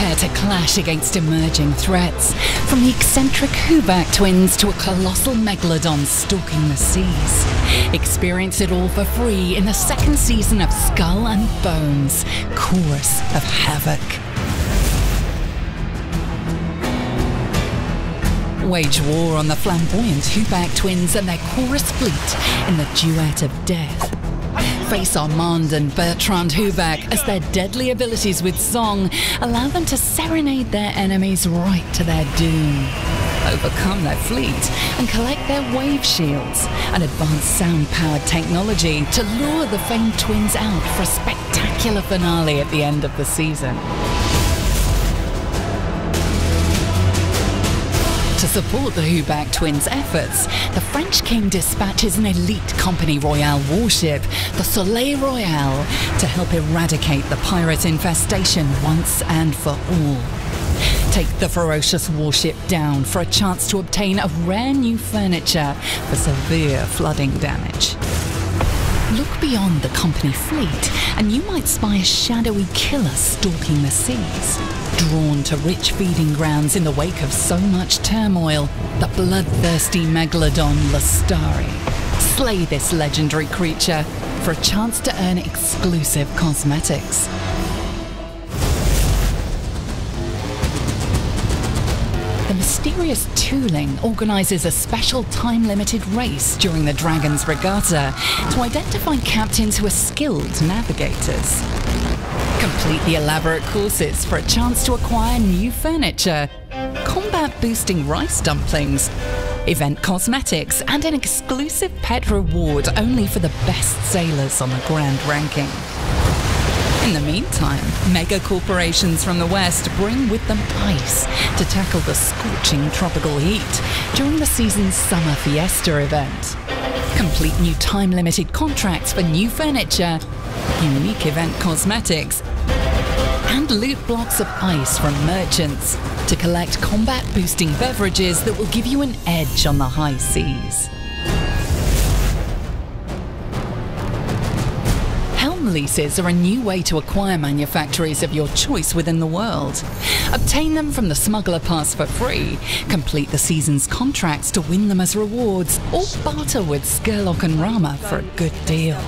prepare to clash against emerging threats. From the eccentric Hubak twins to a colossal megalodon stalking the seas. Experience it all for free in the second season of Skull and Bones Chorus of Havoc. Wage war on the flamboyant Hubak twins and their chorus fleet in the duet of death. Face Armand and Bertrand Hubak as their deadly abilities with song allow them to serenade their enemies right to their doom. Overcome their fleet and collect their wave shields, an advanced sound powered technology to lure the famed twins out for a spectacular finale at the end of the season. To support the Hubak twins' efforts, the French king dispatches an elite Compagnie Royale warship, the Soleil Royal, to help eradicate the pirate infestation once and for all. Take the ferocious warship down for a chance to obtain a rare new furniture for severe flooding damage. Look beyond the company fleet, and you might spy a shadowy killer stalking the seas. Drawn to rich feeding grounds in the wake of so much turmoil, the bloodthirsty megalodon Lestari. Slay this legendary creature for a chance to earn exclusive cosmetics. The mysterious Tooling organises a special time limited race during the Dragon's Regatta to identify captains who are skilled navigators. Complete the elaborate courses for a chance to acquire new furniture, combat boosting rice dumplings, event cosmetics, and an exclusive pet reward only for the best sailors on the grand ranking. In the meantime, mega corporations from the West bring with them ice to tackle the scorching tropical heat during the season's summer fiesta event. Complete new time limited contracts for new furniture, unique event cosmetics, and loot blocks of ice from merchants to collect combat boosting beverages that will give you an edge on the high seas. Helm leases are a new way to acquire manufactories of your choice within the world. Obtain them from the Smuggler Pass for free, complete the season's contracts to win them as rewards, or barter with Scurlock and Rahma for a good deal.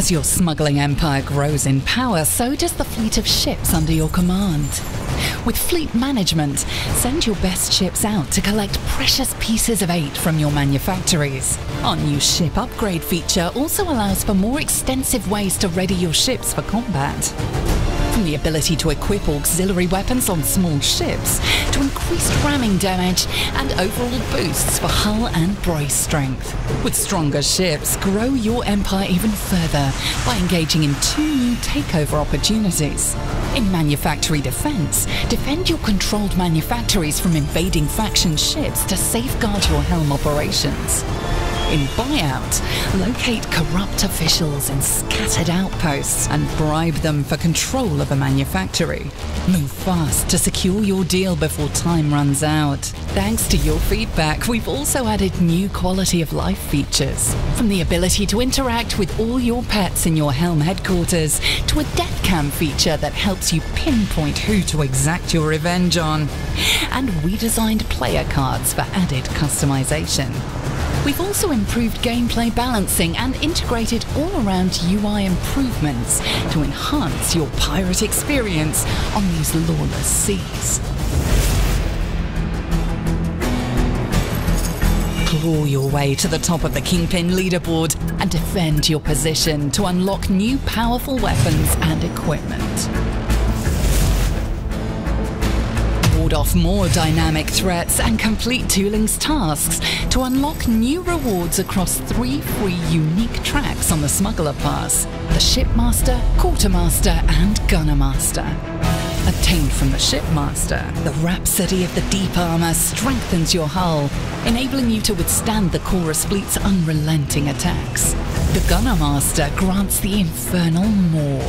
As your smuggling empire grows in power, so does the fleet of ships under your command. With fleet management, send your best ships out to collect precious pieces of eight from your manufactories. Our new ship upgrade feature also allows for more extensive ways to ready your ships for combat. From the ability to equip auxiliary weapons on small ships, to increased ramming damage and overall boosts for hull and brace strength. With stronger ships, grow your empire even further by engaging in two new takeover opportunities. In manufactory defense, defend your controlled manufactories from invading faction ships to safeguard your helm operations. In buyout, locate corrupt officials in scattered outposts and bribe them for control of a manufactory. Move fast to secure your deal before time runs out. Thanks to your feedback, we've also added new quality of life features. From the ability to interact with all your pets in your Helm headquarters to a death cam feature that helps you pinpoint who to exact your revenge on. And we designed player cards for added customization. We've also improved gameplay balancing and integrated all around UI improvements to enhance your pirate experience on these lawless seas. Claw your way to the top of the Kingpin leaderboard and defend your position to unlock new powerful weapons and equipment. Off more dynamic threats and complete Tooling's tasks to unlock new rewards across three free unique tracks on the Smuggler Pass the Shipmaster, Quartermaster, and Gunnermaster. Obtained from the Shipmaster, the Rhapsody of the Deep Armor strengthens your hull, enabling you to withstand the Chorus fleet's unrelenting attacks. The Gunner Master grants the Infernal Maw,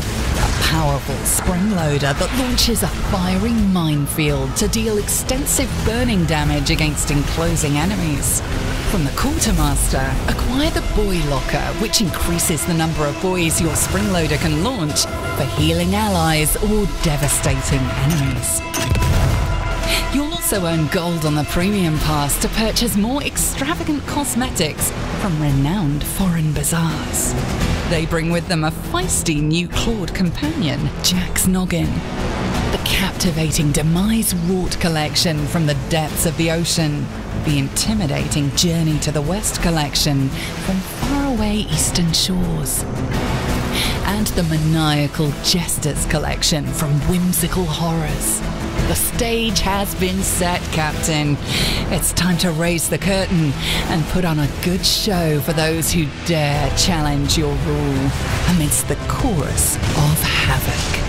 powerful spring loader that launches a fiery minefield to deal extensive burning damage against enclosing enemies. From the Quartermaster, acquire the Buoy Locker, which increases the number of buoys your spring loader can launch for healing allies or devastating enemies. You'll also earn gold on the Premium Pass to purchase more extravagant cosmetics from renowned foreign bazaars. They bring with them a feisty new clawed companion, Jack's Noggin. The captivating Demise Wrought collection from the depths of the ocean. The intimidating Journey to the West collection from faraway eastern shores and the maniacal Jesters collection from Whimsical Horrors. The stage has been set, Captain. It's time to raise the curtain and put on a good show for those who dare challenge your rule amidst the chorus of havoc.